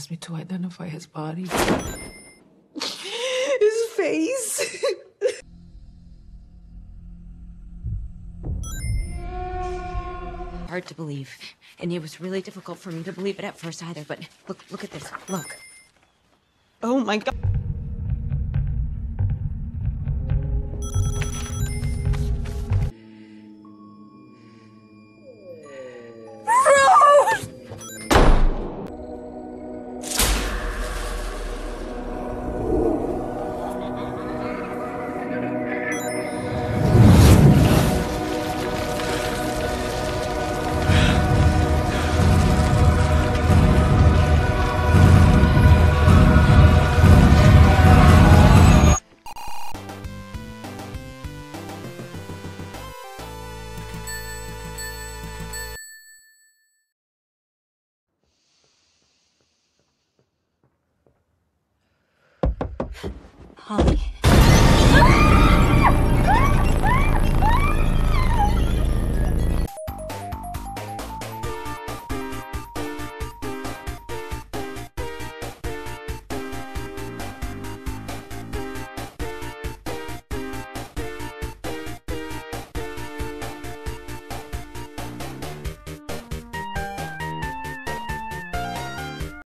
asked me to identify his body. his face. Hard to believe. And it was really difficult for me to believe it at first either, but look look at this. Look. oh my god. Holly.